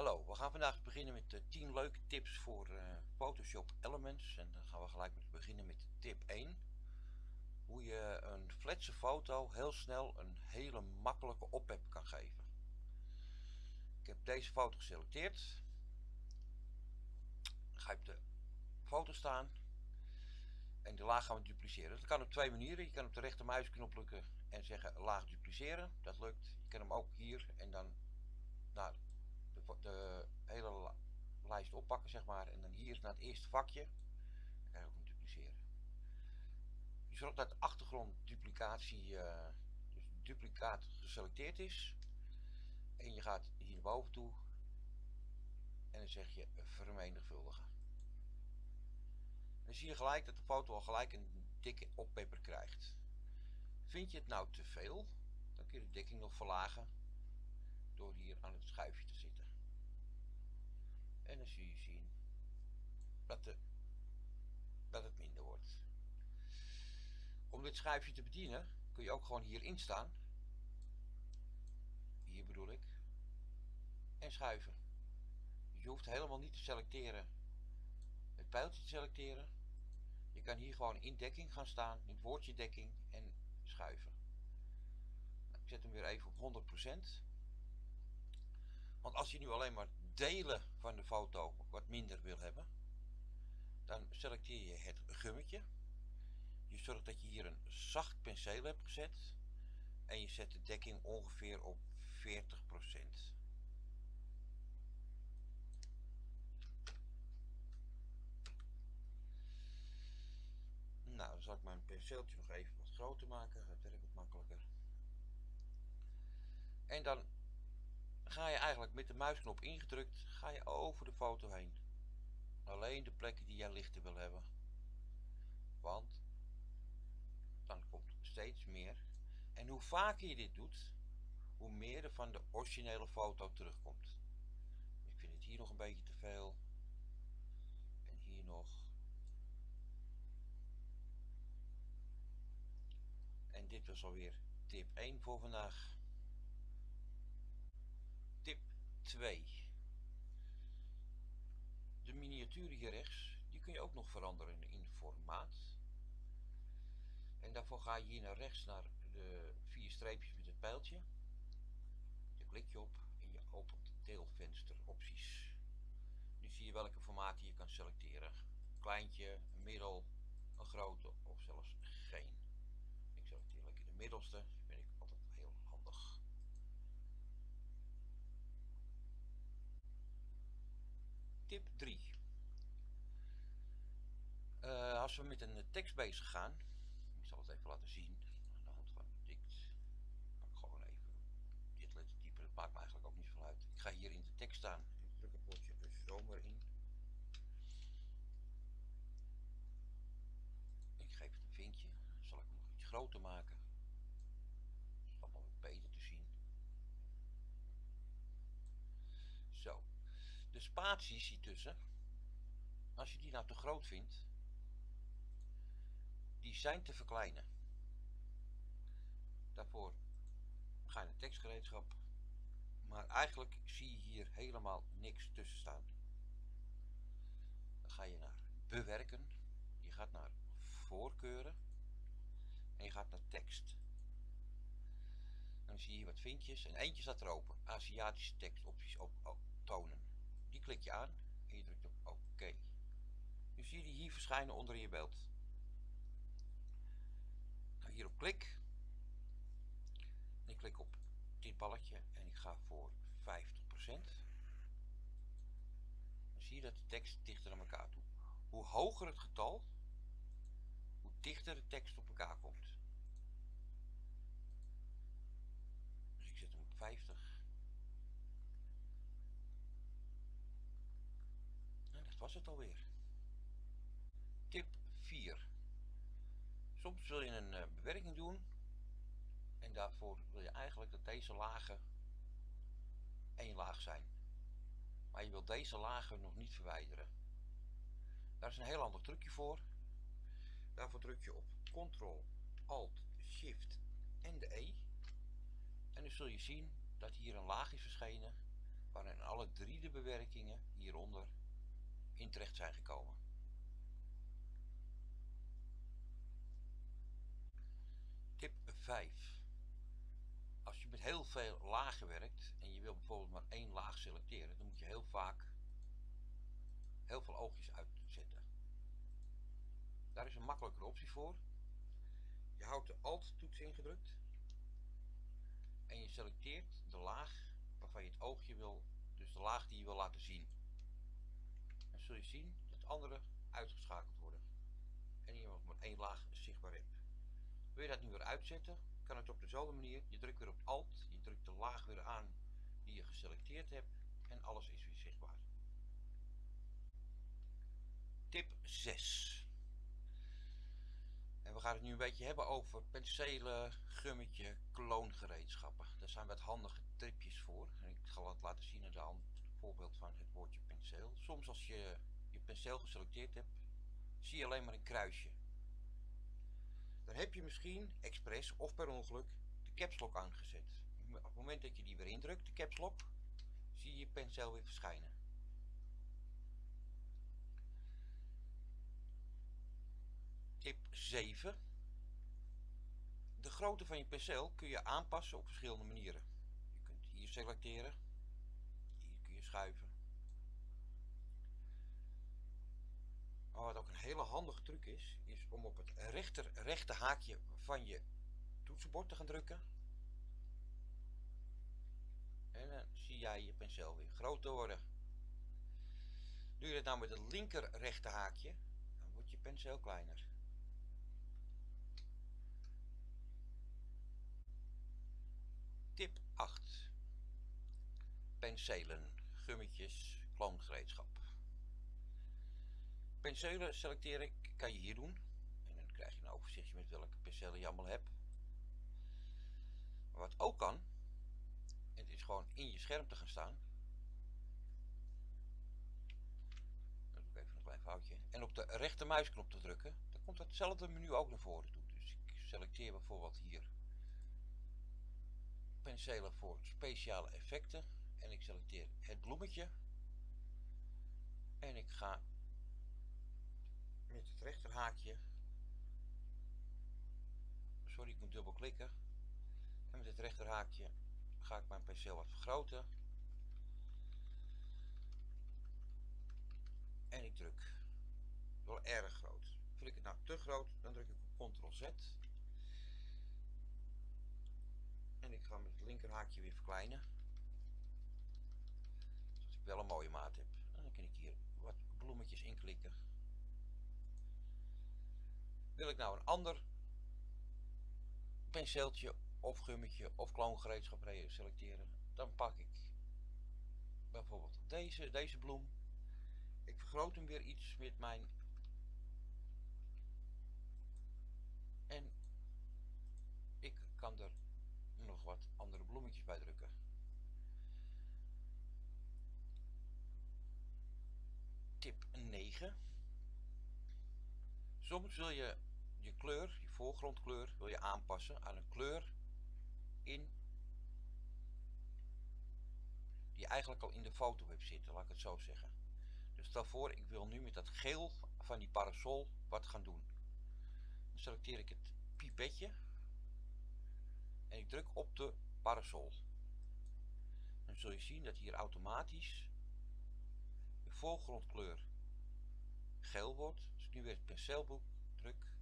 Hallo, we gaan vandaag beginnen met uh, 10 leuke tips voor uh, Photoshop Elements. En dan gaan we gelijk met beginnen met tip 1. Hoe je een fletse foto heel snel een hele makkelijke oppep kan geven. Ik heb deze foto geselecteerd. Ga je de foto staan. En de laag gaan we dupliceren. Dat kan op twee manieren. Je kan op de rechtermuisknop drukken en zeggen laag dupliceren. Dat lukt. Je kan hem ook hier en dan naar de, hele lijst oppakken zeg maar. En dan hier naar het eerste vakje. Dan kan ook hem dupliceren. Je zorgt dat de achtergrond duplicatie uh, dus duplicaat geselecteerd is. En je gaat hier naar boven toe. En dan zeg je vermenigvuldigen. Dan zie je gelijk dat de foto al gelijk een dikke oppeper krijgt. Vind je het nou te veel? Dan kun je de dekking nog verlagen door hier aan het schuifje te zitten en dan zie je zien dat, de, dat het minder wordt. Om dit schuifje te bedienen kun je ook gewoon hierin staan. Hier bedoel ik. En schuiven. Je hoeft helemaal niet te selecteren het pijltje te selecteren. Je kan hier gewoon in dekking gaan staan in het woordje dekking en schuiven. Nou, ik zet hem weer even op 100% want als je nu alleen maar delen van de foto wat minder wil hebben dan selecteer je het gummetje. Je zorgt dat je hier een zacht penseel hebt gezet en je zet de dekking ongeveer op 40% nou dan zal ik mijn penseeltje nog even wat groter maken dat werkt wat makkelijker. En dan ga je eigenlijk met de muisknop ingedrukt ga je over de foto heen. Alleen de plekken die jij lichter wil hebben. Want dan komt steeds meer. En hoe vaker je dit doet hoe meer er van de originele foto terugkomt. Ik vind het hier nog een beetje te veel. En hier nog. En dit was alweer tip 1 voor vandaag 2. De miniatuur hier rechts, die kun je ook nog veranderen in formaat. En daarvoor ga je hier naar rechts naar de vier streepjes met het pijltje. Je klik je op en je opent deelvenster opties. Nu zie je welke formaten je kan selecteren. Kleintje, een middel, een grote of zelfs geen. Ik selecteer lekker de middelste, vind ik altijd heel handig. Tip 3 uh, als we met een tekst bezig gaan ik zal het even laten zien aan de hand van dit pak gewoon even dit lettertype dat maakt me eigenlijk ook niet veel uit. Ik ga hier in de tekst staan ik druk het woordje zomer in ik geef het een vinkje dan zal ik hem nog iets groter maken dat is allemaal beter te zien zo de spaties hier tussen als je die nou te groot vindt die zijn te verkleinen. Daarvoor ga je naar tekstgereedschap maar eigenlijk zie je hier helemaal niks tussen staan. Dan ga je naar bewerken je gaat naar voorkeuren en je gaat naar tekst. Dan zie je wat vinkjes en eentje staat er open Aziatische tekstopties op, op tonen die klik je aan en je drukt op oké. Nu zie je die hier verschijnen onder je beeld. Nou hier op klik. En ik klik op dit balletje en ik ga voor 50% dan zie je dat de tekst dichter naar elkaar toe. Hoe hoger het getal hoe dichter de tekst op elkaar komt dus ik zet hem op 50 En dat het alweer. Tip 4. Soms wil je een uh, bewerking doen en daarvoor wil je eigenlijk dat deze lagen één laag zijn. Maar je wilt deze lagen nog niet verwijderen. Daar is een heel ander trucje voor. Daarvoor druk je op Ctrl, Alt, Shift en de E. En dan zul je zien dat hier een laag is verschenen waarin alle drie de bewerkingen hieronder in terecht zijn gekomen. Tip 5. Als je met heel veel lagen werkt en je wil bijvoorbeeld maar één laag selecteren, dan moet je heel vaak heel veel oogjes uitzetten. Daar is een makkelijkere optie voor. Je houdt de Alt-toets ingedrukt en je selecteert de laag waarvan je het oogje wil, dus de laag die je wil laten zien. Zul je zien dat andere uitgeschakeld worden en je maar één laag zichtbaar hebt. Wil je dat nu weer uitzetten, kan het op dezelfde manier. Je drukt weer op Alt, je drukt de laag weer aan die je geselecteerd hebt en alles is weer zichtbaar. Tip 6. En we gaan het nu een beetje hebben over penselen, gummetje, kloongereedschappen. Daar zijn wat handige tripjes voor. En ik zal het laten zien aan de hand voorbeeld van het woordje Soms als je je penseel geselecteerd hebt, zie je alleen maar een kruisje. Dan heb je misschien expres of per ongeluk de caps lock aangezet. Op het moment dat je die weer indrukt, de caps lock, zie je je penseel weer verschijnen. Tip 7. De grootte van je penseel kun je aanpassen op verschillende manieren. Je kunt hier selecteren, hier kun je schuiven. Maar wat ook een hele handige truc is, is om op het rechter rechte haakje van je toetsenbord te gaan drukken. En dan zie jij je penseel weer groter worden. Doe je dat nou met het linker rechte haakje, dan wordt je penseel kleiner. Tip 8. Penselen, gummetjes, kloongereedschap. Penselen selecteren kan je hier doen. En dan krijg je een overzichtje met welke penselen je allemaal hebt. Wat ook kan, het is gewoon in je scherm te gaan staan. Dan doe ik even een klein foutje. En op de rechter muisknop te drukken, dan komt hetzelfde menu ook naar voren toe. Dus ik selecteer bijvoorbeeld hier penselen voor speciale effecten. En ik selecteer het bloemetje. En ik ga met het rechterhaakje. Sorry, ik moet dubbel klikken. En met het rechterhaakje ga ik mijn penseel wat vergroten. En ik druk. Wel erg groot. Vind ik het nou te groot, dan druk ik op Ctrl Z. En ik ga met het linkerhaakje weer verkleinen. Zodat ik wel een mooie maat heb. En dan kan ik hier wat bloemetjes inklikken. Wil ik nou een ander penseeltje of gummetje of kloongereedschap selecteren, dan pak ik bijvoorbeeld deze, deze bloem. Ik vergroot hem weer iets met mijn en ik kan er nog wat andere bloemetjes bij drukken. Tip 9. Soms wil je je kleur, je voorgrondkleur, wil je aanpassen aan een kleur in die eigenlijk al in de foto hebt zitten, laat ik het zo zeggen. Dus stel voor, ik wil nu met dat geel van die parasol wat gaan doen. Dan selecteer ik het pipetje en ik druk op de parasol. Dan zul je zien dat hier automatisch de voorgrondkleur geel wordt. Dus nu weer het penseelboek druk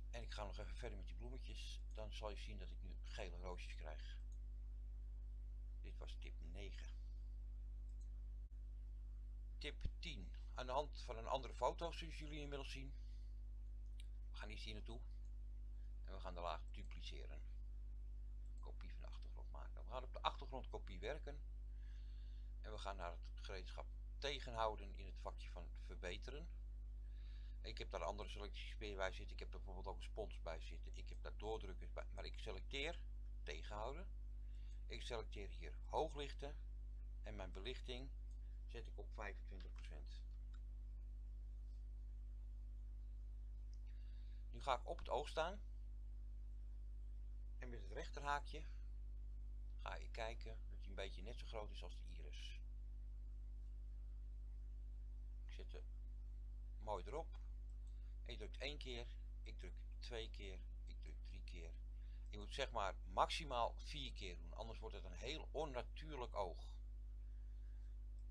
en ik ga nog even verder met die bloemetjes, dan zal je zien dat ik nu gele roosjes krijg. Dit was tip 9. Tip 10. Aan de hand van een andere foto, zoals jullie inmiddels zien. We gaan iets hier naartoe. En we gaan de laag dupliceren. Kopie van de achtergrond maken. We gaan op de achtergrondkopie werken. En we gaan naar het gereedschap tegenhouden in het vakje van verbeteren. Ik heb daar andere selecties bij zitten. Ik heb bijvoorbeeld ook een spons bij zitten. Ik heb daar doordrukkers bij. Maar ik selecteer tegenhouden. Ik selecteer hier hooglichten. En mijn belichting zet ik op 25%. Nu ga ik op het oog staan. En met het rechterhaakje ga ik kijken dat je een beetje net zo groot is als de iris. Ik zet er mooi erop. Ik druk één keer, ik druk twee keer, ik druk drie keer. Je moet zeg maar maximaal vier keer doen, anders wordt het een heel onnatuurlijk oog.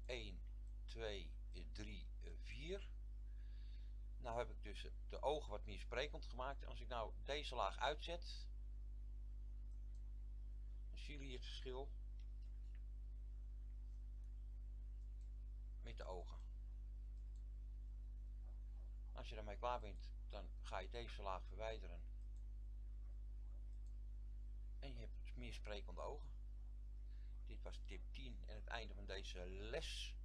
1, 2, 3, 4. Nou heb ik dus de ogen wat meer sprekend gemaakt. Als ik nou deze laag uitzet, dan zie je het verschil met de ogen. Als je daarmee klaar bent, dan ga je deze laag verwijderen. En je hebt meer sprekende ogen. Dit was tip 10 en het einde van deze les.